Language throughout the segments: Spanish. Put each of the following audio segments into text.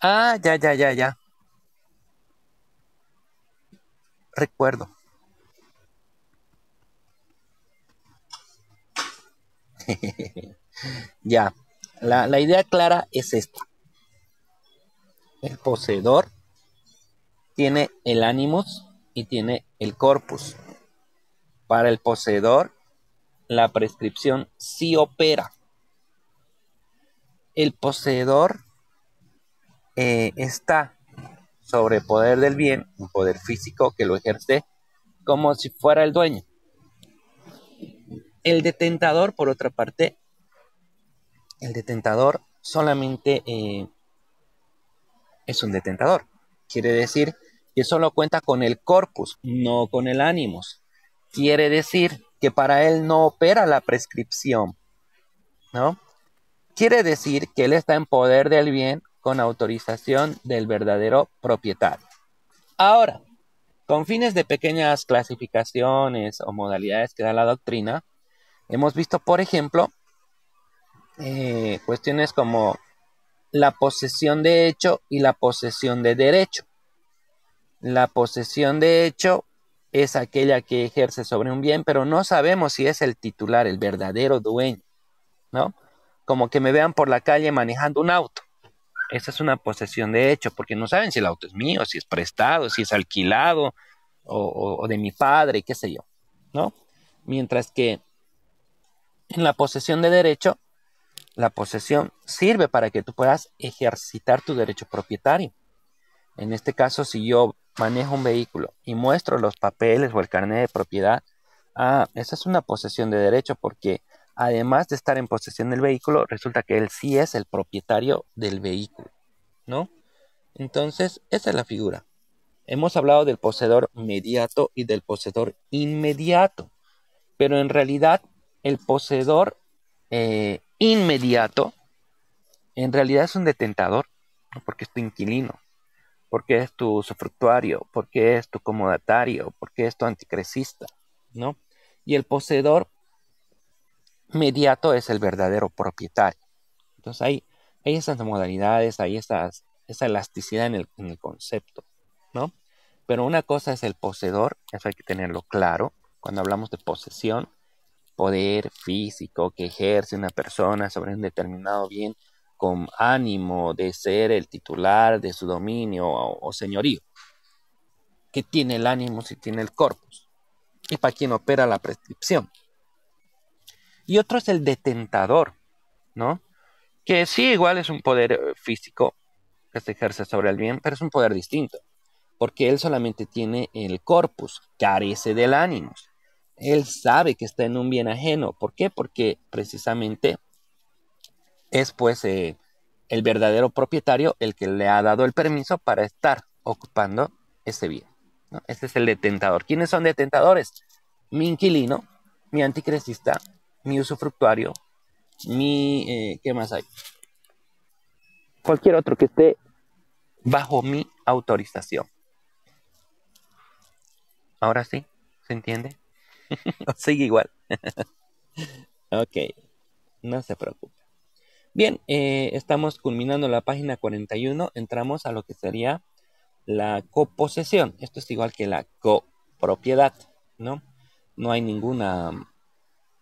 Ah, ya, ya, ya, ya. Recuerdo. ya, la, la idea clara es esta. El poseedor tiene el ánimos y tiene el corpus. Para el poseedor, la prescripción sí opera. El poseedor eh, está sobre poder del bien, un poder físico que lo ejerce como si fuera el dueño. El detentador, por otra parte, el detentador solamente eh, es un detentador. Quiere decir que solo cuenta con el corpus, no con el ánimos. Quiere decir que para él no opera la prescripción, ¿no? Quiere decir que él está en poder del bien con autorización del verdadero propietario. Ahora, con fines de pequeñas clasificaciones o modalidades que da la doctrina, hemos visto, por ejemplo, eh, cuestiones como la posesión de hecho y la posesión de derecho. La posesión de hecho es aquella que ejerce sobre un bien, pero no sabemos si es el titular, el verdadero dueño, ¿no? Como que me vean por la calle manejando un auto. Esa es una posesión de hecho, porque no saben si el auto es mío, si es prestado, si es alquilado o, o de mi padre, qué sé yo, ¿no? Mientras que en la posesión de derecho, la posesión sirve para que tú puedas ejercitar tu derecho propietario. En este caso, si yo manejo un vehículo y muestro los papeles o el carnet de propiedad, ah, esa es una posesión de derecho porque además de estar en posesión del vehículo, resulta que él sí es el propietario del vehículo, ¿no? Entonces, esa es la figura. Hemos hablado del poseedor mediato y del poseedor inmediato, pero en realidad el poseedor eh, inmediato en realidad es un detentador, porque es tu inquilino, porque es tu usufructuario, porque es tu comodatario, porque es tu anticrecista, ¿no? Y el poseedor mediato es el verdadero propietario. Entonces hay, hay esas modalidades, hay esa elasticidad en el, concepto, ¿no? Pero una cosa es el poseedor, eso hay que tenerlo claro cuando hablamos de posesión, poder físico que ejerce una persona sobre un determinado bien con ánimo de ser el titular de su dominio o, señorío, que tiene el ánimo si tiene el corpus, y para quien opera la prescripción. Y otro es el detentador, ¿no? Que sí, igual es un poder eh, físico que se ejerce sobre el bien, pero es un poder distinto, porque él solamente tiene el corpus, carece del ánimo. Él sabe que está en un bien ajeno. ¿Por qué? Porque precisamente es pues eh, el verdadero propietario el que le ha dado el permiso para estar ocupando ese bien. Ese es el detentador. ¿Quiénes son detentadores? Mi inquilino, mi anticresista, mi usufructuario, mi... Eh, ¿Qué más hay? Cualquier otro que esté bajo mi autorización. Ahora sí, ¿se entiende? sigue igual. ok, no se preocupe. Bien, eh, estamos culminando la página 41. Entramos a lo que sería la coposesión. Esto es igual que la copropiedad, ¿no? No hay ninguna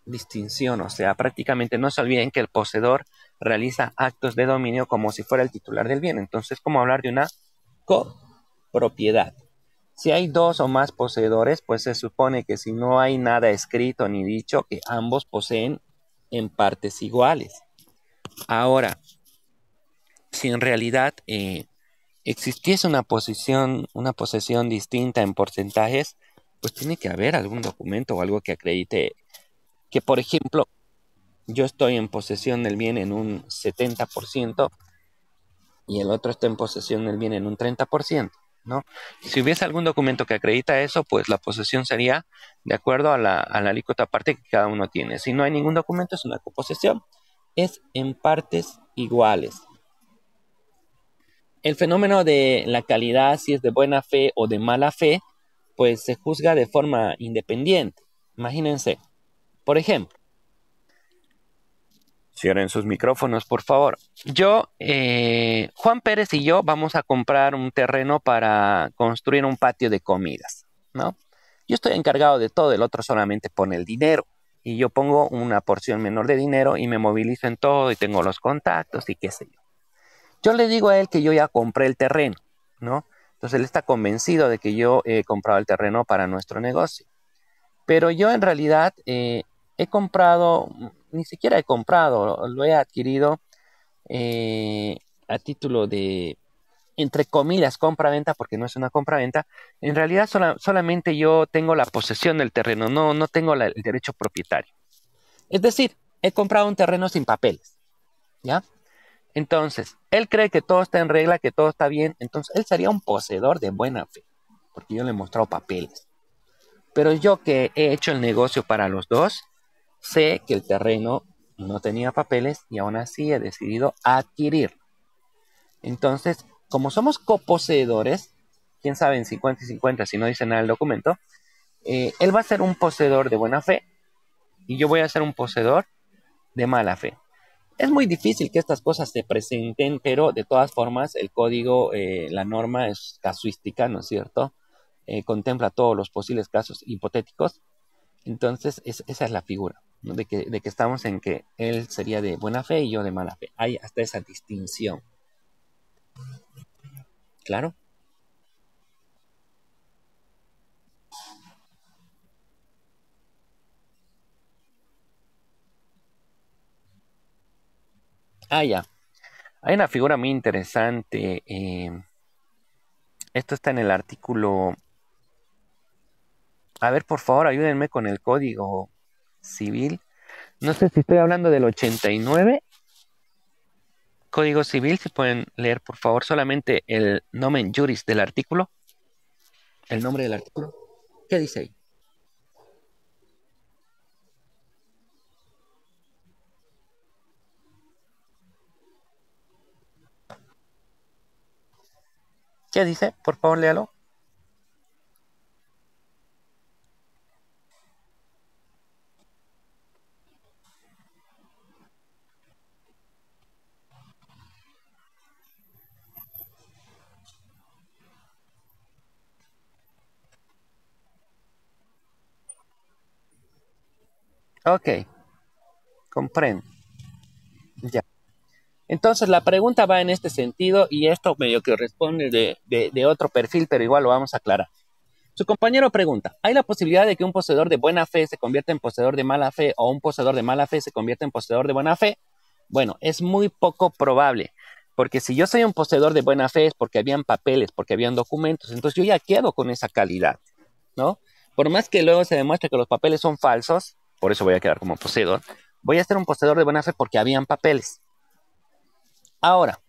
distinción, o sea, prácticamente no se olviden que el poseedor realiza actos de dominio como si fuera el titular del bien. Entonces, ¿cómo hablar de una copropiedad? Si hay dos o más poseedores, pues se supone que si no hay nada escrito ni dicho, que ambos poseen en partes iguales. Ahora, si en realidad eh, existiese una posición, una posesión distinta en porcentajes, pues tiene que haber algún documento o algo que acredite que, por ejemplo, yo estoy en posesión del bien en un 70% y el otro está en posesión del bien en un 30%, ¿no? Si hubiese algún documento que acredita eso, pues la posesión sería de acuerdo a la, a la alícuota parte que cada uno tiene. Si no hay ningún documento, es una coposesión es en partes iguales. El fenómeno de la calidad, si es de buena fe o de mala fe, pues se juzga de forma independiente. Imagínense, por ejemplo, Cierren sus micrófonos, por favor. Yo, eh, Juan Pérez y yo vamos a comprar un terreno para construir un patio de comidas, ¿no? Yo estoy encargado de todo, el otro solamente pone el dinero. Y yo pongo una porción menor de dinero y me movilizo en todo y tengo los contactos y qué sé yo. Yo le digo a él que yo ya compré el terreno, ¿no? Entonces él está convencido de que yo he comprado el terreno para nuestro negocio. Pero yo en realidad eh, he comprado ni siquiera he comprado, lo he adquirido eh, a título de, entre comillas, compra-venta, porque no es una compra-venta. En realidad solamente yo tengo la posesión del terreno, no, no tengo el derecho propietario. Es decir, he comprado un terreno sin papeles, ¿ya? Entonces, él cree que todo está en regla, que todo está bien, entonces él sería un poseedor de buena fe, porque yo le he mostrado papeles. Pero yo que he hecho el negocio para los dos, Sé que el terreno no tenía papeles y aún así he decidido adquirir. Entonces, como somos coposeedores, quién sabe en 50 y 50 si no dice nada el documento, eh, él va a ser un poseedor de buena fe y yo voy a ser un poseedor de mala fe. Es muy difícil que estas cosas se presenten, pero de todas formas el código, eh, la norma es casuística, ¿no es cierto? Eh, contempla todos los posibles casos hipotéticos. Entonces, esa es la figura de, que, de que estamos en que él sería de buena fe y yo de mala fe. Hay hasta esa distinción. ¿Claro? Ah, ya. Hay una figura muy interesante. Eh, esto está en el artículo. A ver, por favor, ayúdenme con el código civil. No sé si estoy hablando del 89. Código civil, si pueden leer por favor solamente el nomen juris del artículo. El nombre del artículo. ¿Qué dice ahí? ¿Qué dice? Por favor, léalo. Ok, comprendo. Ya. Entonces la pregunta va en este sentido y esto medio que responde de, otro perfil, pero igual lo vamos a aclarar. Su compañero pregunta, ¿hay la posibilidad de que un poseedor de buena fe se convierta en poseedor de mala fe o un poseedor de mala fe se convierta en poseedor de buena fe? Bueno, es muy poco probable, porque si yo soy un poseedor de buena fe es porque habían papeles, porque habían documentos, entonces yo ya quedo con esa calidad, ¿no? Por más que luego se demuestre que los papeles son falsos, por eso voy a quedar como poseedor, voy a ser un poseedor de buena fe porque habían papeles. Ahora,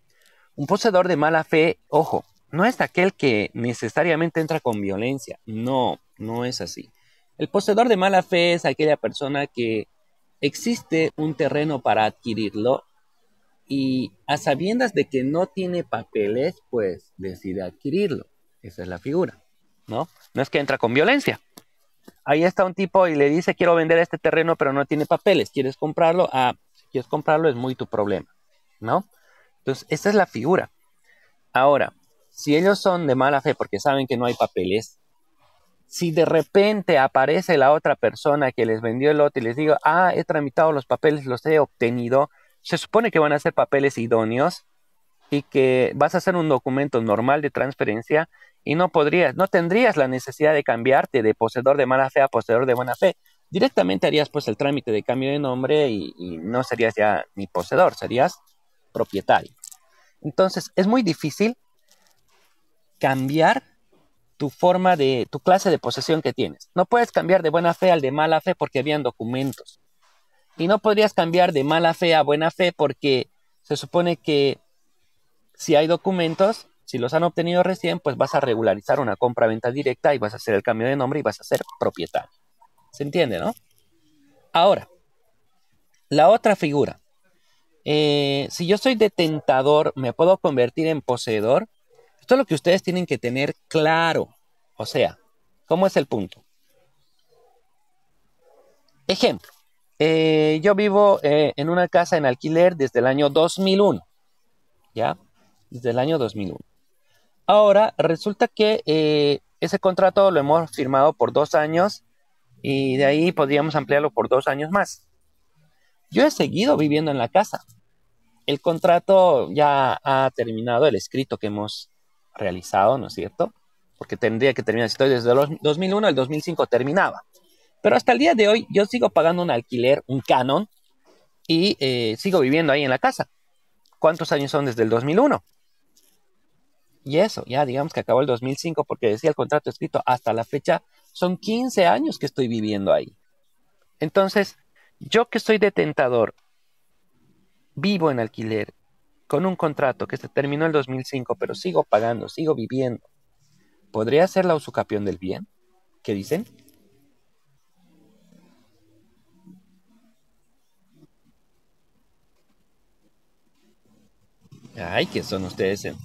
un poseedor de mala fe, ojo, no es aquel que necesariamente entra con violencia, no, no es así. El poseedor de mala fe es aquella persona que existe un terreno para adquirirlo y a sabiendas de que no tiene papeles, pues decide adquirirlo. Esa es la figura, ¿no? No es que entra con violencia ahí está un tipo y le dice, quiero vender este terreno, pero no tiene papeles, ¿quieres comprarlo? Ah, si quieres comprarlo es muy tu problema, ¿no? Entonces, esa es la figura. Ahora, si ellos son de mala fe porque saben que no hay papeles, si de repente aparece la otra persona que les vendió el lote y les digo, ah, he tramitado los papeles, los he obtenido, se supone que van a ser papeles idóneos y que vas a hacer un documento normal de transferencia y no podrías, no tendrías la necesidad de cambiarte de poseedor de mala fe a poseedor de buena fe. Directamente harías pues el trámite de cambio de nombre y, no serías ya ni poseedor, serías propietario. Entonces, es muy difícil cambiar tu forma de, tu clase de posesión que tienes. No puedes cambiar de buena fe al de mala fe porque habían documentos. Y no podrías cambiar de mala fe a buena fe porque se supone que si hay documentos, si los han obtenido recién, pues vas a regularizar una compra-venta directa y vas a hacer el cambio de nombre y vas a ser propietario. ¿Se entiende, no? Ahora, la otra figura. Eh, si yo soy detentador, ¿me puedo convertir en poseedor? Esto es lo que ustedes tienen que tener claro. O sea, ¿cómo es el punto? Ejemplo, eh, yo vivo eh, en una casa en alquiler desde el año 2001, ¿ya? Desde el año 2001. Ahora, resulta que eh, ese contrato lo hemos firmado por dos años y de ahí podríamos ampliarlo por dos años más. Yo he seguido viviendo en la casa. El contrato ya ha terminado, el escrito que hemos realizado, ¿no es cierto? Porque tendría que terminar, estoy desde el 2001 al 2005 terminaba. Pero hasta el día de hoy yo sigo pagando un alquiler, un canon, y eh, sigo viviendo ahí en la casa. ¿Cuántos años son desde el 2001? Y eso, ya digamos que acabó el 2005 porque decía el contrato escrito hasta la fecha, son 15 años que estoy viviendo ahí. Entonces, yo que soy detentador, vivo en alquiler, con un contrato que se terminó el 2005, pero sigo pagando, sigo viviendo, ¿podría ser la usucapión del bien? ¿Qué dicen? Ay, ¿qué son ustedes? eh?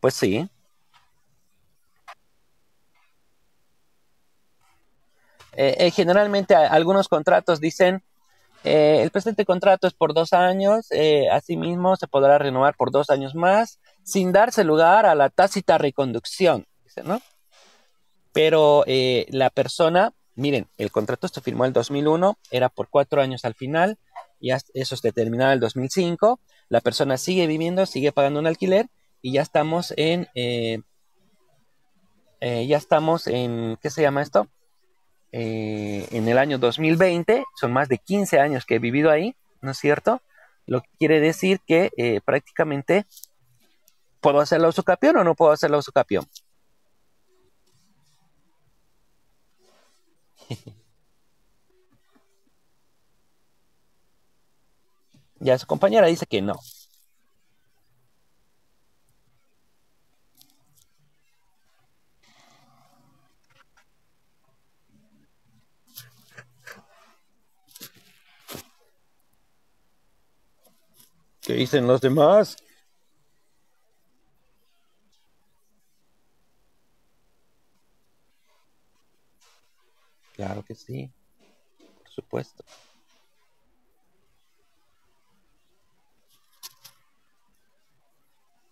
Pues sí. Eh, eh, generalmente algunos contratos dicen, eh, el presente contrato es por dos años, asimismo se podrá renovar por dos años más, sin darse lugar a la tácita reconducción, ¿no? Pero la persona, miren, el contrato se firmó el 2001, era por cuatro años al final, ya eso se terminaba el 2005, la persona sigue viviendo, sigue pagando un alquiler y ya estamos en, eh, eh, ya estamos en, ¿qué se llama esto? Eh, en el año 2020, son más de 15 años que he vivido ahí, ¿no es cierto? Lo que quiere decir que eh, prácticamente puedo hacer la usucapión o no puedo hacer la usucapión. Ya su compañera dice que no. ¿Qué dicen los demás? Claro que sí, por supuesto.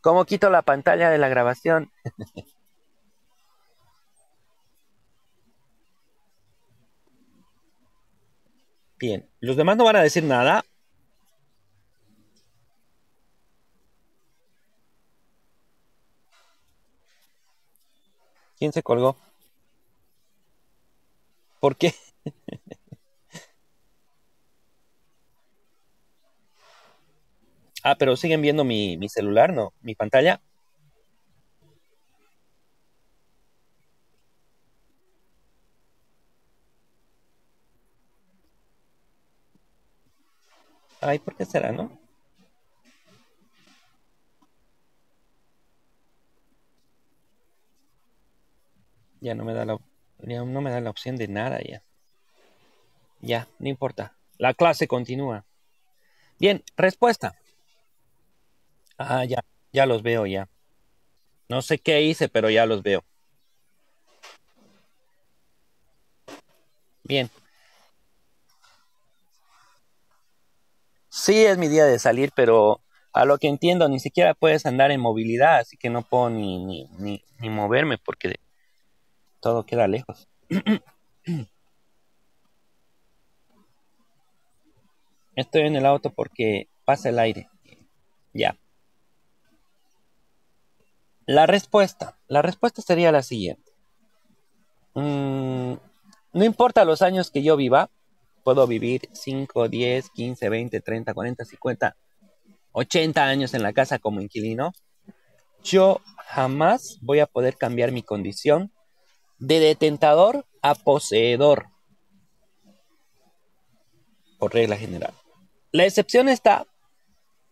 ¿Cómo quito la pantalla de la grabación? Bien, los demás no van a decir nada. ¿Quién se colgó? ¿Por qué? Ah, pero siguen viendo mi, mi celular, ¿no? Mi pantalla. Ay, ¿por qué será, no? Ya no me da la, no me da la opción de nada ya. Ya, no importa. La clase continúa. Bien, respuesta. Ah, ya, ya los veo ya. No sé qué hice, pero ya los veo. Bien. Sí, es mi día de salir, pero a lo que entiendo, ni siquiera puedes andar en movilidad, así que no puedo ni, ni, ni moverme porque todo queda lejos. Estoy en el auto porque pasa el aire. Ya. La respuesta. La respuesta sería la siguiente. Mm, no importa los años que yo viva, puedo vivir 5, 10, 15, 20, 30, 40, 50, 80 años en la casa como inquilino. Yo jamás voy a poder cambiar mi condición de detentador a poseedor, por regla general. La excepción está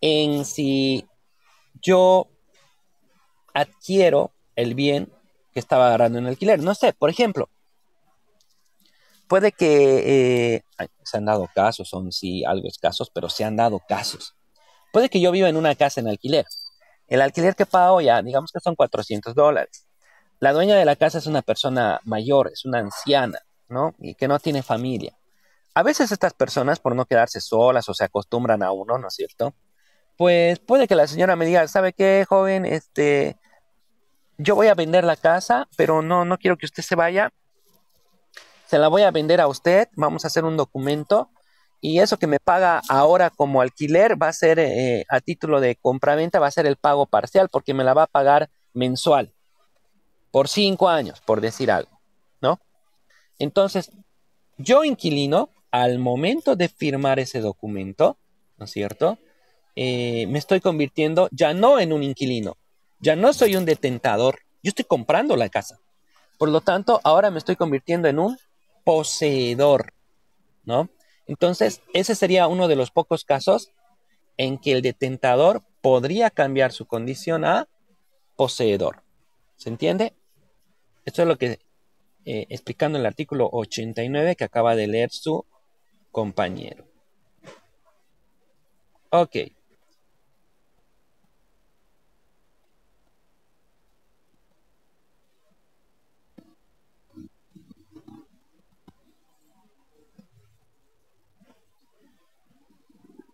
en si yo adquiero el bien que estaba agarrando en alquiler. No sé, por ejemplo, puede que eh, se han dado casos, son sí algo escasos, pero se han dado casos Puede que yo viva en una casa en alquiler. El alquiler que pago ya, digamos que son 400 dólares. La dueña de la casa es una persona mayor, es una anciana, ¿no? Y que no tiene familia. A veces estas personas, por no quedarse solas o se acostumbran a uno, ¿no es cierto? Pues puede que la señora me diga, ¿sabe qué, joven? Este, yo voy a vender la casa, pero no, no quiero que usted se vaya. Se la voy a vender a usted, vamos a hacer un documento y eso que me paga ahora como alquiler va a ser eh, a título de compraventa, va a ser el pago parcial porque me la va a pagar mensual por cinco años, por decir algo, ¿no? Entonces, yo inquilino al momento de firmar ese documento, ¿no es cierto? Eh, me estoy convirtiendo ya no en un inquilino, ya no soy un detentador, yo estoy comprando la casa. Por lo tanto, ahora me estoy convirtiendo en un poseedor, ¿no? Entonces, ese sería uno de los pocos casos en que el detentador podría cambiar su condición a poseedor. ¿Se entiende? Esto es lo que eh, explicando el artículo 89 que acaba de leer su compañero. Ok.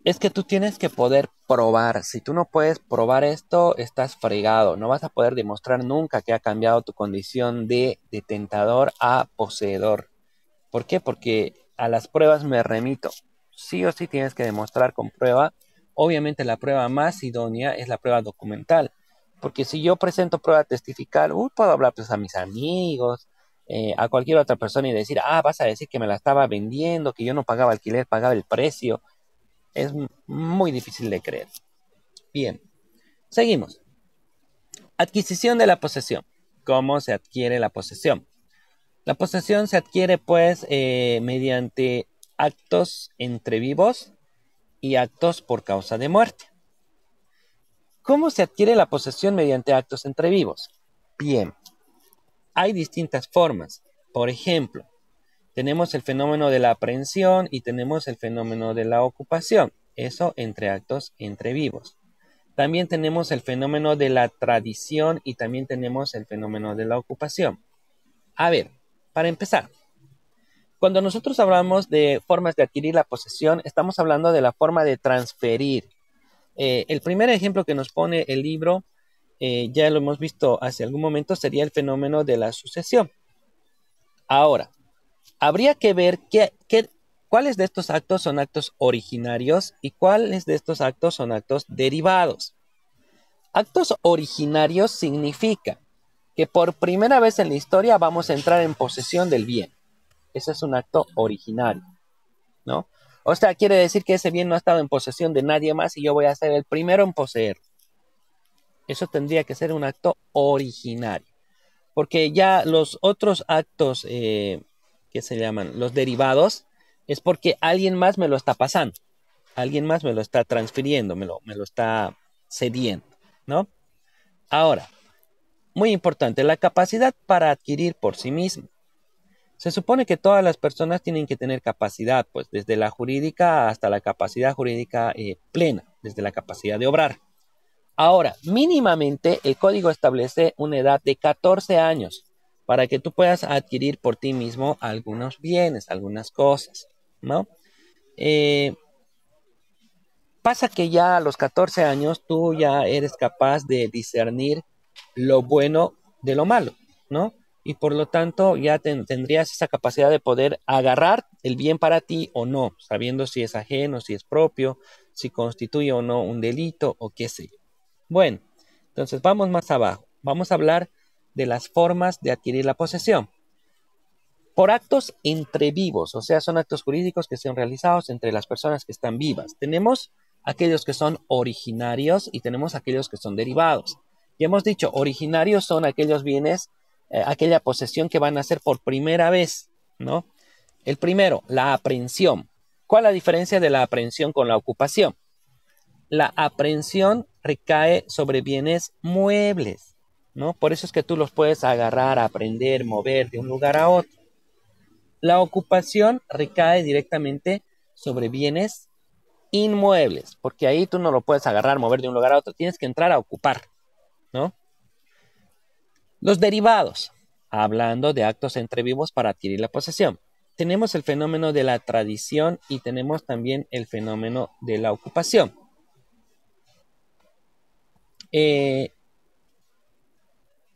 Es que tú tienes que poder probar. Si tú no puedes probar esto, estás fregado. No vas a poder demostrar nunca que ha cambiado tu condición de detentador a poseedor. ¿Por qué? Porque a las pruebas me remito. Sí o sí tienes que demostrar con prueba. Obviamente la prueba más idónea es la prueba documental. Porque si yo presento prueba testifical, puedo hablar pues, a mis amigos, eh, a cualquier otra persona y decir, ah, vas a decir que me la estaba vendiendo, que yo no pagaba alquiler, pagaba el precio. Es muy difícil de creer. Bien, seguimos. Adquisición de la posesión. ¿Cómo se adquiere la posesión? La posesión se adquiere pues eh, mediante actos entre vivos y actos por causa de muerte. ¿Cómo se adquiere la posesión mediante actos entre vivos? Bien, hay distintas formas. Por ejemplo, tenemos el fenómeno de la aprehensión y tenemos el fenómeno de la ocupación. Eso entre actos entre vivos. También tenemos el fenómeno de la tradición y también tenemos el fenómeno de la ocupación. A ver, para empezar, cuando nosotros hablamos de formas de adquirir la posesión, estamos hablando de la forma de transferir. Eh, el primer ejemplo que nos pone el libro, eh, ya lo hemos visto hace algún momento, sería el fenómeno de la sucesión. Ahora, habría que ver cuáles de estos actos son actos originarios y cuáles de estos actos son actos derivados. Actos originarios significa que por primera vez en la historia vamos a entrar en posesión del bien. Ese es un acto originario, ¿no? O sea, quiere decir que ese bien no ha estado en posesión de nadie más y yo voy a ser el primero en poseer. Eso tendría que ser un acto originario. Porque ya los otros actos eh, que se llaman los derivados es porque alguien más me lo está pasando. Alguien más me lo está transfiriendo, me lo, me lo está cediendo, ¿no? Ahora, muy importante, la capacidad para adquirir por sí mismo. Se supone que todas las personas tienen que tener capacidad, pues desde la jurídica hasta la capacidad jurídica eh, plena, desde la capacidad de obrar. Ahora, mínimamente el código establece una edad de 14 años para que tú puedas adquirir por ti mismo algunos bienes, algunas cosas, ¿no? Eh, pasa que ya a los 14 años tú ya eres capaz de discernir lo bueno de lo malo, ¿no? Y por lo tanto ya tendrías esa capacidad de poder agarrar el bien para ti o no, sabiendo si es ajeno, si es propio, si constituye o no un delito o qué sé yo. Bueno, entonces vamos más abajo. Vamos a hablar de las formas de adquirir la posesión. Por actos entre vivos, o sea, son actos jurídicos que son realizados entre las personas que están vivas. Tenemos aquellos que son originarios y tenemos aquellos que son derivados. Ya hemos dicho, originarios son aquellos bienes, eh, aquella posesión que van a ser por primera vez, ¿no? El primero, la aprehensión. ¿Cuál es la diferencia de la aprehensión con la ocupación? La aprehensión recae sobre bienes muebles, ¿no? Por eso es que tú los puedes agarrar, aprender, mover de un lugar a otro. La ocupación recae directamente sobre bienes inmuebles, porque ahí tú no lo puedes agarrar, mover de un lugar a otro, tienes que entrar a ocupar, ¿no? Los derivados, hablando de actos entre vivos para adquirir la posesión. Tenemos el fenómeno de la tradición y tenemos también el fenómeno de la ocupación. Eh,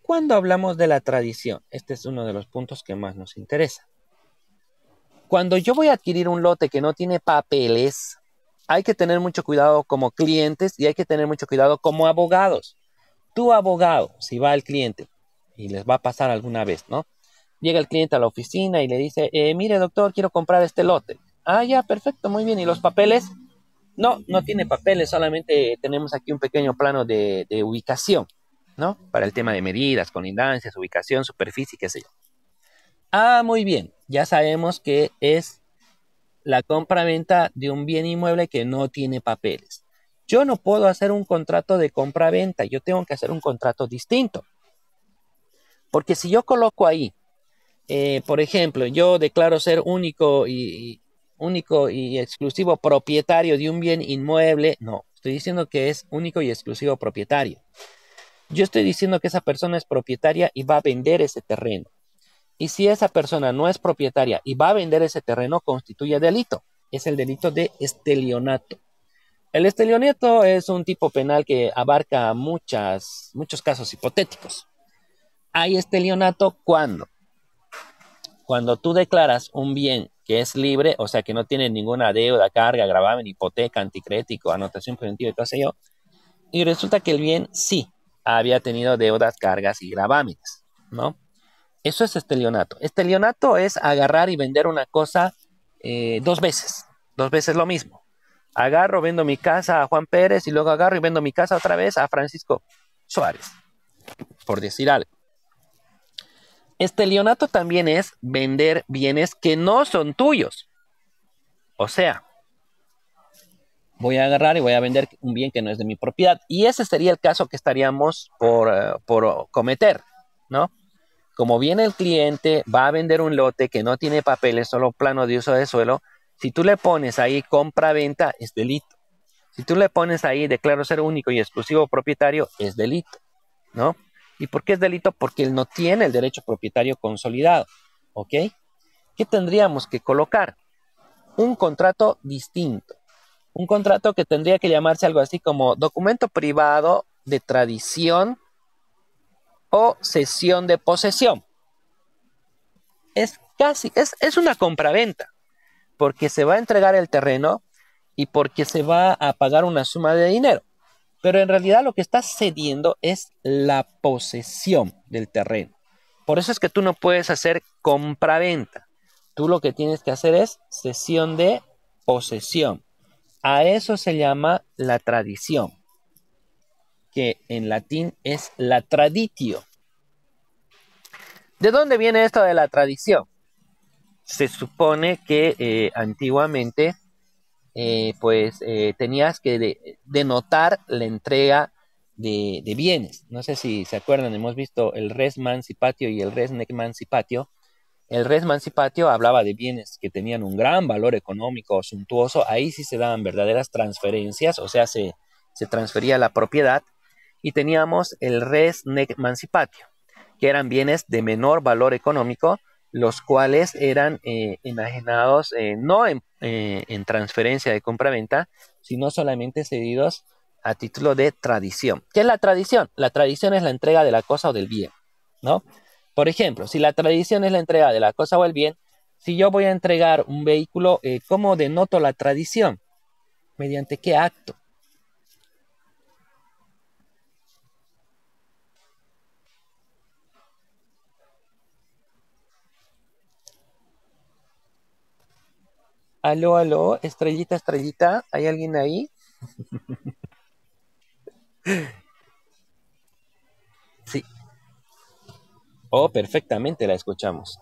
cuando hablamos de la tradición, este es uno de los puntos que más nos interesa. Cuando yo voy a adquirir un lote que no tiene papeles, hay que tener mucho cuidado como clientes y hay que tener mucho cuidado como abogados. Tu abogado, si va al cliente y les va a pasar alguna vez, ¿no? Llega el cliente a la oficina y le dice, eh, mire doctor, quiero comprar este lote. Ah, ya, perfecto, muy bien. ¿Y los papeles? No, no tiene papeles, solamente tenemos aquí un pequeño plano de, de ubicación, ¿no? Para el tema de medidas, colindancias, ubicación, superficie, qué sé yo. Ah, muy bien, ya sabemos que es la compra-venta de un bien inmueble que no tiene papeles. Yo no puedo hacer un contrato de compra-venta, yo tengo que hacer un contrato distinto. Porque si yo coloco ahí, eh, por ejemplo, yo declaro ser único y, único y exclusivo propietario de un bien inmueble, no, estoy diciendo que es único y exclusivo propietario. Yo estoy diciendo que esa persona es propietaria y va a vender ese terreno. Y si esa persona no es propietaria y va a vender ese terreno, constituye delito. Es el delito de estelionato. El estelionato es un tipo penal que abarca muchas, muchos casos hipotéticos hay estelionato cuando cuando tú declaras un bien que es libre, o sea, que no tiene ninguna deuda, carga, gravamen, hipoteca, anticrético, anotación preventiva y todo eso, y resulta que el bien sí había tenido deudas, cargas y gravámenes, ¿no? Eso es estelionato. Estelionato es agarrar y vender una cosa eh, dos veces, dos veces lo mismo. Agarro, vendo mi casa a Juan Pérez y luego agarro y vendo mi casa otra vez a Francisco Suárez, por decir algo. Estelionato también es vender bienes que no son tuyos. O sea, voy a agarrar y voy a vender un bien que no es de mi propiedad. Y ese sería el caso que estaríamos por, eh, por cometer, ¿no? Como viene el cliente, va a vender un lote que no tiene papeles, solo plano de uso de suelo. Si tú le pones ahí compra-venta, es delito. Si tú le pones ahí declaro ser único y exclusivo propietario, es delito, ¿no? ¿Y por qué es delito? Porque él no tiene el derecho propietario consolidado. ¿Ok? ¿Qué tendríamos que colocar? Un contrato distinto. Un contrato que tendría que llamarse algo así como documento privado de tradición o cesión de posesión. Es casi, es, es una compraventa, porque se va a entregar el terreno y porque se va a pagar una suma de dinero. Pero en realidad lo que estás cediendo es la posesión del terreno. Por eso es que tú no puedes hacer compraventa. Tú lo que tienes que hacer es cesión de posesión. A eso se llama la tradición, que en latín es la traditio. ¿De dónde viene esto de la tradición? Se supone que eh, antiguamente eh, pues eh, tenías que denotar la entrega de, bienes. No sé si se acuerdan, hemos visto el res mancipatio y el res nec mancipatio. El res mancipatio hablaba de bienes que tenían un gran valor económico suntuoso. Ahí sí se daban verdaderas transferencias, o sea, se, se transfería la propiedad. Y teníamos el res nec mancipatio, que eran bienes de menor valor económico, los cuales eran eh, enajenados eh, no en, eh, en, transferencia de compra-venta, sino solamente cedidos a título de tradición. ¿Qué es la tradición? La tradición es la entrega de la cosa o del bien, ¿no? Por ejemplo, si la tradición es la entrega de la cosa o el bien, si yo voy a entregar un vehículo, ¿cómo denoto la tradición? ¿Mediante qué acto? Aló, aló, estrellita, estrellita, ¿hay alguien ahí? Oh, perfectamente la escuchamos.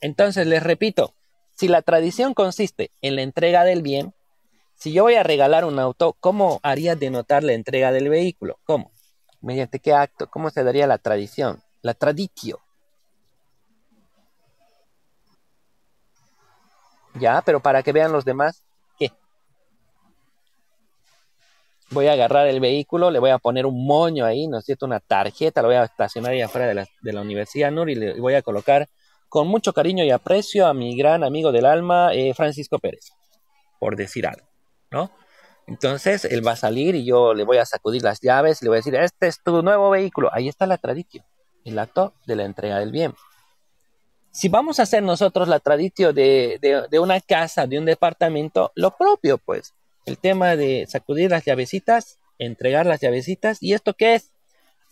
Entonces, les repito, si la tradición consiste en la entrega del bien, si yo voy a regalar un auto, ¿cómo haría denotar la entrega del vehículo? ¿Cómo? ¿Mediante qué acto? ¿Cómo se daría la tradición? La traditio. Ya, pero para que vean los demás, ¿qué? Voy a agarrar el vehículo, le voy a poner un moño ahí, ¿no es cierto? Una tarjeta, lo voy a estacionar ahí afuera de la, de la Universidad NUR y le voy a colocar con mucho cariño y aprecio a mi gran amigo del alma, eh, Francisco Pérez, por decir algo, ¿no? Entonces él va a salir y yo le voy a sacudir las llaves le voy a decir, este es tu nuevo vehículo. Ahí está la tradición, el acto de la entrega del bien. Si vamos a hacer nosotros la tradición de, de, una casa, de un departamento, lo propio, pues, el tema de sacudir las llavecitas, entregar las llavecitas, ¿y esto qué es?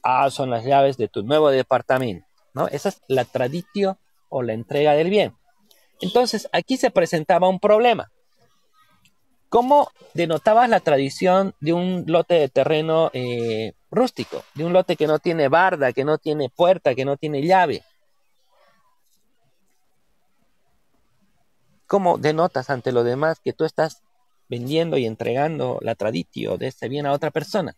Ah, son las llaves de tu nuevo departamento, ¿no? Esa es la tradición o la entrega del bien. Entonces, aquí se presentaba un problema. ¿Cómo denotabas la tradición de un lote de terreno eh, rústico, de un lote que no tiene barda, que no tiene puerta, que no tiene llave? ¿Cómo denotas ante lo demás que tú estás vendiendo y entregando la tradición de este bien a otra persona?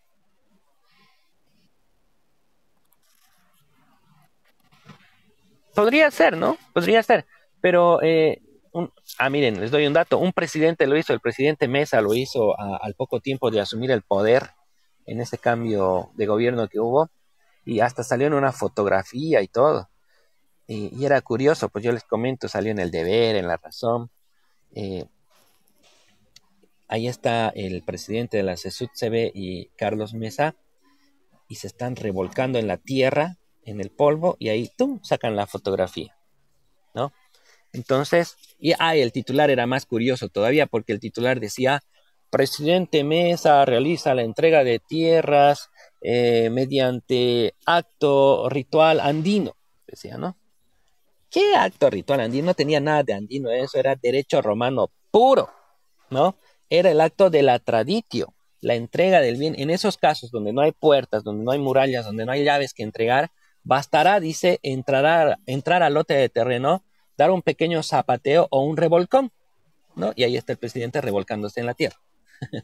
Podría ser, ¿no? Podría ser. Pero, eh, ah, miren, les doy un dato. Un presidente lo hizo, el presidente Mesa lo hizo al poco tiempo de asumir el poder en ese cambio de gobierno que hubo. Y hasta salió en una fotografía y todo. Y, era curioso, pues yo les comento, salió en el deber, en la razón. Eh, ahí está el presidente de la CB y Carlos Mesa. Y se están revolcando en la tierra en el polvo y ahí ¡tum! sacan la fotografía, ¿no? Entonces, y el titular era más curioso todavía porque el titular decía, presidente Mesa realiza la entrega de tierras eh, mediante acto ritual andino, decía, ¿no? ¿Qué acto ritual andino? No tenía nada de andino, eso era derecho romano puro, ¿no? Era el acto de la traditio, la entrega del bien. En esos casos donde no hay puertas, donde no hay murallas, donde no hay llaves que entregar, Bastará, dice, entrar, entrar al lote de terreno, dar un pequeño zapateo o un revolcón, ¿no? Y ahí está el presidente revolcándose en la tierra.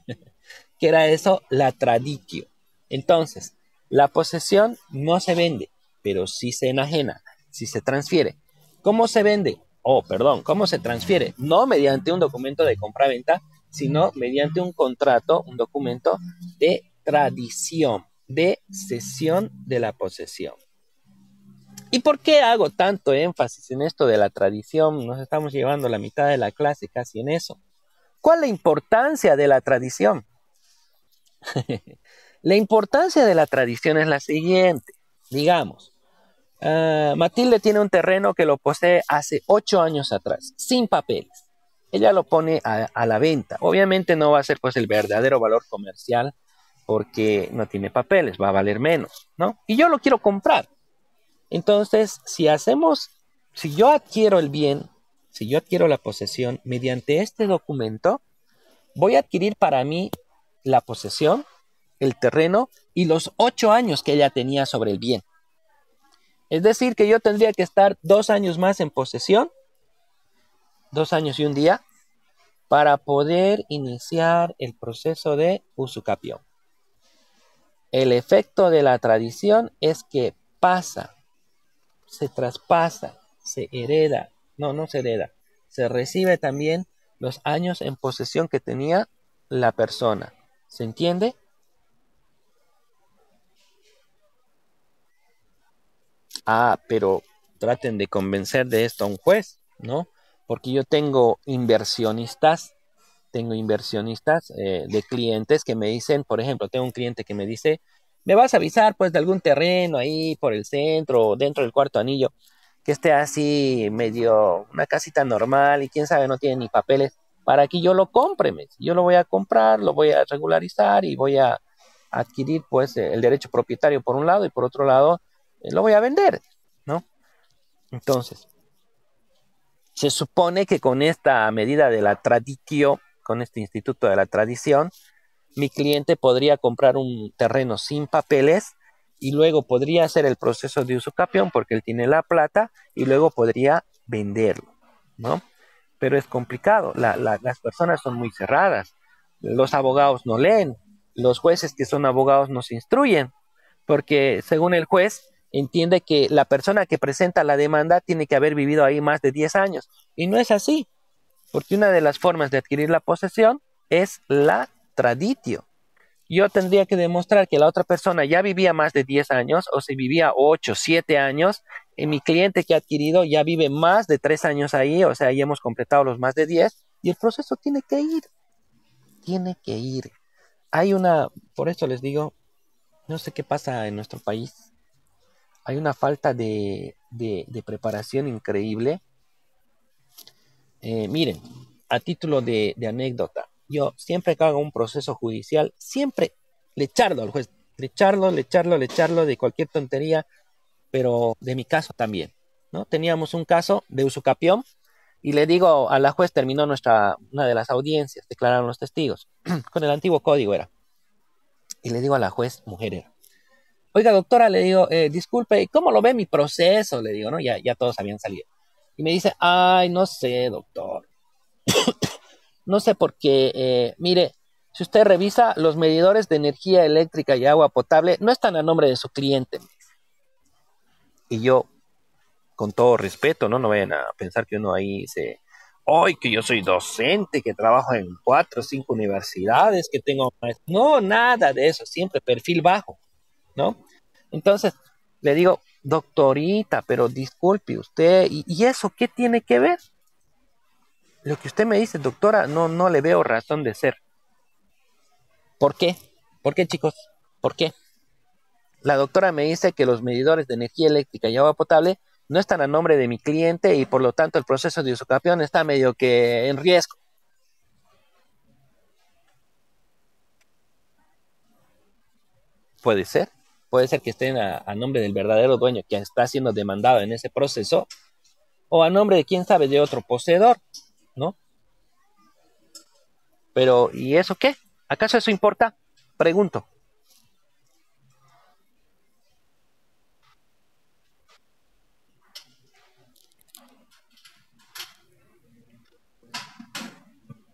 ¿Qué era eso? La traditio. Entonces, la posesión no se vende, pero sí se enajena, sí se transfiere. ¿Cómo se vende? Oh, perdón, ¿cómo se transfiere? No mediante un documento de compra-venta, sino mediante un contrato, un documento de tradición, de cesión de la posesión. ¿Y por qué hago tanto énfasis en esto de la tradición? Nos estamos llevando la mitad de la clase casi en eso. ¿Cuál es la importancia de la tradición? la importancia de la tradición es la siguiente. Digamos, ah, Matilde tiene un terreno que lo posee hace ocho años atrás, sin papeles. Ella lo pone a, la venta. Obviamente no va a ser pues el verdadero valor comercial porque no tiene papeles, va a valer menos, ¿no? Y yo lo quiero comprar. Entonces, si hacemos, si yo adquiero el bien, si yo adquiero la posesión mediante este documento, voy a adquirir para mí la posesión, el terreno y los ocho años que ella tenía sobre el bien. Es decir, que yo tendría que estar dos años más en posesión, dos años y un día, para poder iniciar el proceso de usucapión. El efecto de la tradición es que pasa se traspasa, se hereda, no, no se hereda, se recibe también los años en posesión que tenía la persona. ¿Se entiende? Ah, pero traten de convencer de esto a un juez, ¿no? Porque yo tengo inversionistas, tengo inversionistas eh, de clientes que me dicen, por ejemplo, tengo un cliente que me dice, me vas a avisar pues de algún terreno ahí por el centro o dentro del cuarto anillo que esté así medio una casita normal y quién sabe no tiene ni papeles para que yo lo compre, yo lo voy a comprar, lo voy a regularizar y voy a adquirir pues el derecho propietario por un lado y por otro lado eh, lo voy a vender, ¿no? Entonces, se supone que con esta medida de la tradición, con este instituto de la tradición, mi cliente podría comprar un terreno sin papeles y luego podría hacer el proceso de uso capión porque él tiene la plata y luego podría venderlo, ¿no? Pero es complicado, las personas son muy cerradas, los abogados no leen, los jueces que son abogados no se instruyen, porque según el juez entiende que la persona que presenta la demanda tiene que haber vivido ahí más de 10 años y no es así. Porque una de las formas de adquirir la posesión es la traditio. Yo tendría que demostrar que la otra persona ya vivía más de 10 años o si vivía 8, 7 años, y mi cliente que ha adquirido ya vive más de 3 años ahí, o sea, ya hemos completado los más de 10 y el proceso tiene que ir. Tiene que ir. Hay una, por eso les digo, no sé qué pasa en nuestro país. Hay una falta de, preparación increíble. Eh, miren, a título de, anécdota, yo siempre que hago un proceso judicial, siempre le charlo al juez, le charlo, le charlo, le charlo de cualquier tontería, pero de mi caso también, ¿no? Teníamos un caso de usucapión y le digo a la juez, terminó nuestra, una de las audiencias, declararon los testigos, con el antiguo código era. Y le digo a la juez, mujer era, oiga doctora, le digo, eh, disculpe, ¿cómo lo ve mi proceso? Le digo, ¿no? Ya, todos habían salido. Y me dice, ay, no sé, doctor. no sé por qué, eh, mire, si usted revisa los medidores de energía eléctrica y agua potable, no están a nombre de su cliente. Y yo, con todo respeto, ¿no? No vayan a pensar que uno ahí se, hoy que yo soy docente, que trabajo en cuatro o cinco universidades, que tengo... No, nada de eso, siempre perfil bajo, ¿no? Entonces, le digo, doctorita, pero disculpe usted, ¿y, eso qué tiene que ver? Lo que usted me dice, doctora, no, no le veo razón de ser. ¿Por qué? ¿Por qué, chicos? ¿Por qué? La doctora me dice que los medidores de energía eléctrica y agua potable no están a nombre de mi cliente y por lo tanto el proceso de usucapión está medio que en riesgo. Puede ser, puede ser que estén a, nombre del verdadero dueño que está siendo demandado en ese proceso o a nombre de quién sabe de otro poseedor, ¿no? Pero, ¿y eso qué? ¿Acaso eso importa? Pregunto.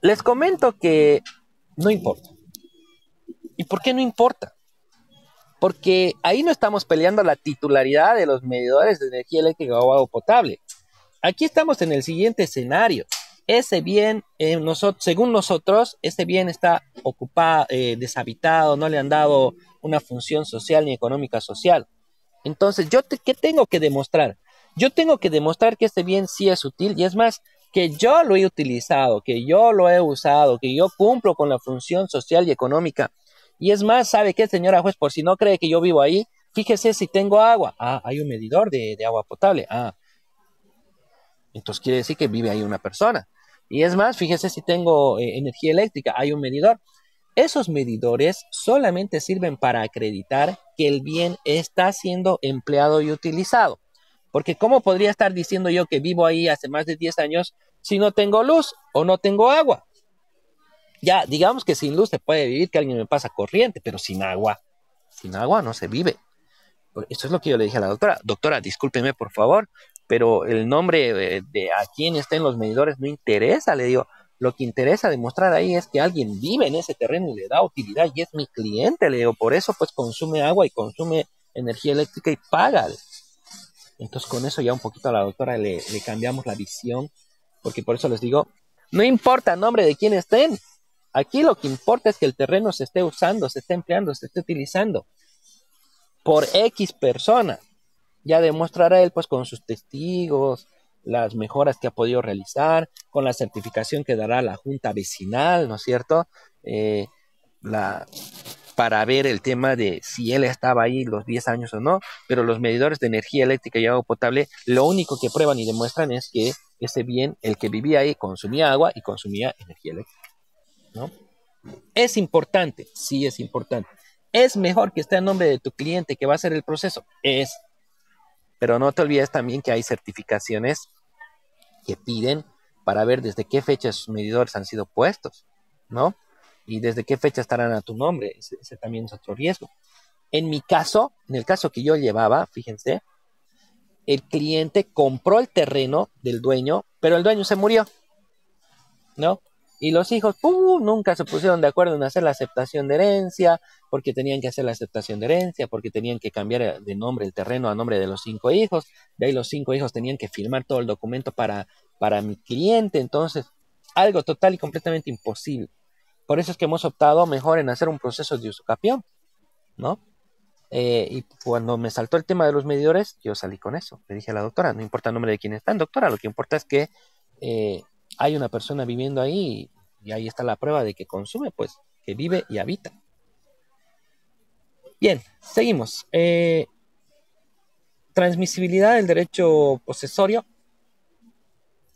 Les comento que no importa. ¿Y por qué no importa? Porque ahí no estamos peleando la titularidad de los medidores de energía eléctrica o agua potable. Aquí estamos en el siguiente escenario. Ese bien, eh, según nosotros, ese bien está ocupado, eh, deshabitado, no le han dado una función social ni económica social. Entonces, ¿yo qué tengo que demostrar? Yo tengo que demostrar que este bien sí es útil y es más, que yo lo he utilizado, que yo lo he usado, que yo cumplo con la función social y económica. Y es más, ¿sabe qué, señora juez? Por si no cree que yo vivo ahí, fíjese si tengo agua. Ah, hay un medidor de, agua potable. Ah, entonces quiere decir que vive ahí una persona. Y es más, fíjese si tengo eh, energía eléctrica, hay un medidor. Esos medidores solamente sirven para acreditar que el bien está siendo empleado y utilizado. Porque ¿cómo podría estar diciendo yo que vivo ahí hace más de 10 años si no tengo luz o no tengo agua? Ya, digamos que sin luz se puede vivir, que alguien me pasa corriente, pero sin agua, sin agua no se vive. Eso es lo que yo le dije a la doctora. Doctora, discúlpeme por favor, pero el nombre eh, de, a quién estén los medidores no interesa, le digo. Lo que interesa demostrar ahí es que alguien vive en ese terreno y le da utilidad y es mi cliente, le digo. Por eso pues consume agua y consume energía eléctrica y paga. Entonces con eso ya un poquito a la doctora le, cambiamos la visión, porque por eso les digo, no importa el nombre de quién estén, aquí lo que importa es que el terreno se esté usando, se esté empleando, se esté utilizando por X persona. Ya demostrará él pues con sus testigos, las mejoras que ha podido realizar, con la certificación que dará la junta vecinal, ¿no es cierto? Eh, para ver el tema de si él estaba ahí los 10 años o no, pero los medidores de energía eléctrica y agua potable lo único que prueban y demuestran es que ese bien, el que vivía ahí, consumía agua y consumía energía eléctrica. ¿No? Es importante, sí es importante. Es mejor que esté a nombre de tu cliente que va a hacer el proceso, es. Pero no te olvides también que hay certificaciones que piden para ver desde qué fecha sus medidores han sido puestos, ¿no? y desde qué fecha estarán a tu nombre. Ese, también es otro riesgo. En mi caso, en el caso que yo llevaba, fíjense, el cliente compró el terreno del dueño, pero el dueño se murió, ¿no? Y los hijos nunca se pusieron de acuerdo en hacer la aceptación de herencia, porque tenían que hacer la aceptación de herencia, porque tenían que cambiar de nombre el terreno a nombre de los cinco hijos. De ahí los cinco hijos tenían que firmar todo el documento para, para mi cliente. Entonces, algo total y completamente imposible. Por eso es que hemos optado mejor en hacer un proceso de usucapión, ¿no? Eh, y cuando me saltó el tema de los medidores, yo salí con eso. Le dije a la doctora, no importa el nombre de quién está, doctora, lo que importa es que eh, hay una persona viviendo ahí y ahí está la prueba de que consume, pues, que vive y habita. Bien, seguimos. Eh, transmisibilidad del derecho posesorio.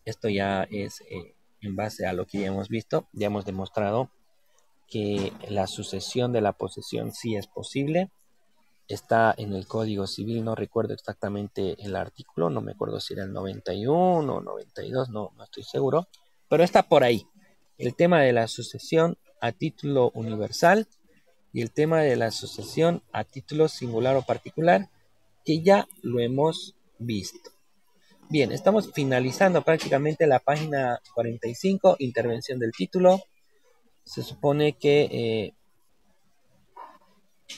Esto ya es en base a lo que ya hemos visto, ya hemos demostrado que la sucesión de la posesión sí es posible está en el Código Civil, no recuerdo exactamente el artículo, no me acuerdo si era el 91 o 92, no, no estoy seguro, pero está por ahí. El tema de la sucesión a título universal y el tema de la sucesión a título singular o particular, que ya lo hemos visto. Bien, estamos finalizando prácticamente la página 45, intervención del título. Se supone que eh,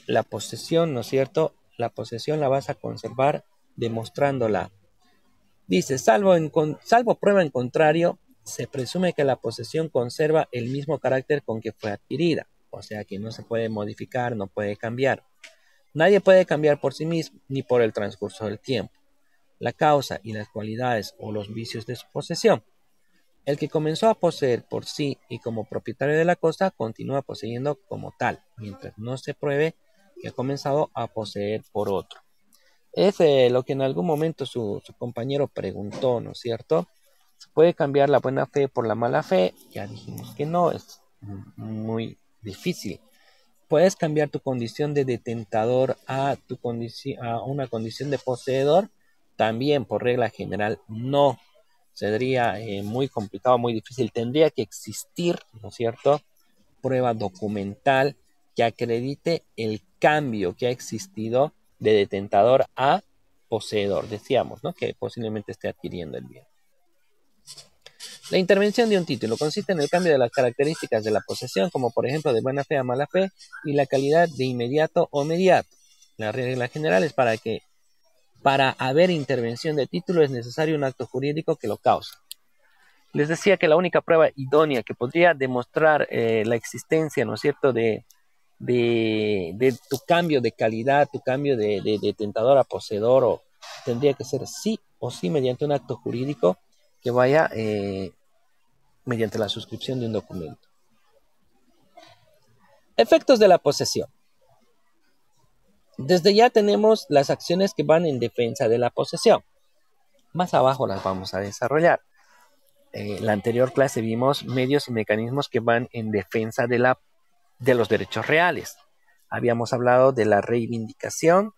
la posesión, ¿no es cierto? La posesión la vas a conservar demostrándola. Dice, salvo, en, salvo prueba en contrario, se presume que la posesión conserva el mismo carácter con que fue adquirida, o sea que no se puede modificar, no puede cambiar. Nadie puede cambiar por sí mismo ni por el transcurso del tiempo, la causa y las cualidades o los vicios de su posesión. El que comenzó a poseer por sí y como propietario de la cosa continúa poseyendo como tal, mientras no se pruebe que ha comenzado a poseer por otro. Es eh, lo que en algún momento su, compañero preguntó, ¿no es cierto? ¿Se puede cambiar la buena fe por la mala fe? Ya dijimos que no, es muy difícil. ¿Puedes cambiar tu condición de detentador a, una condición de poseedor? También, por regla general, no. Sería eh, muy complicado, muy difícil. Tendría que existir, ¿no es cierto? Prueba documental que acredite el cambio que ha existido de detentador a poseedor, decíamos, ¿no? Que posiblemente esté adquiriendo el bien. La intervención de un título consiste en el cambio de las características de la posesión, como por ejemplo de buena fe a mala fe, y la calidad de inmediato o mediato. La regla general es para que para haber intervención de título es necesario un acto jurídico que lo cause. Les decía que la única prueba idónea que podría demostrar eh, la existencia, ¿no es cierto?, de, de, tu cambio de calidad, tu cambio de, de, tentador a poseedor, o tendría que ser sí o sí mediante un acto jurídico que vaya eh, mediante la suscripción de un documento. Efectos de la posesión. Desde ya tenemos las acciones que van en defensa de la posesión. Más abajo las vamos a desarrollar. En eh, la anterior clase vimos medios y mecanismos que van en defensa de la de los derechos reales. Habíamos hablado de la reivindicación,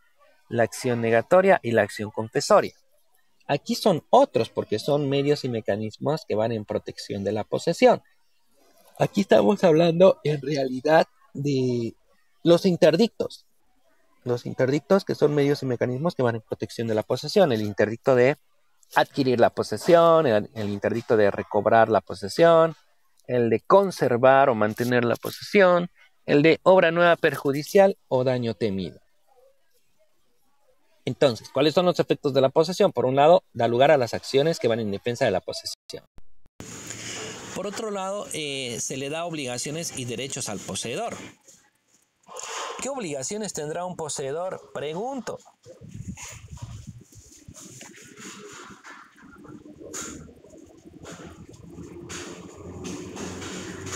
la acción negatoria y la acción confesoria. Aquí son otros porque son medios y mecanismos que van en protección de la posesión. Aquí estamos hablando en realidad de los interdictos. Los interdictos que son medios y mecanismos que van en protección de la posesión. El interdicto de adquirir la posesión, el, el interdicto de recobrar la posesión, el de conservar o mantener la posesión, el de obra nueva perjudicial o daño temido. Entonces, ¿cuáles son los efectos de la posesión? Por un lado, da lugar a las acciones que van en defensa de la posesión. Por otro lado, eh, se le da obligaciones y derechos al poseedor. ¿Qué obligaciones tendrá un poseedor? Pregunto.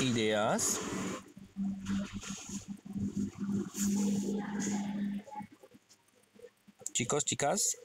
Ideas. Chicos, chicas,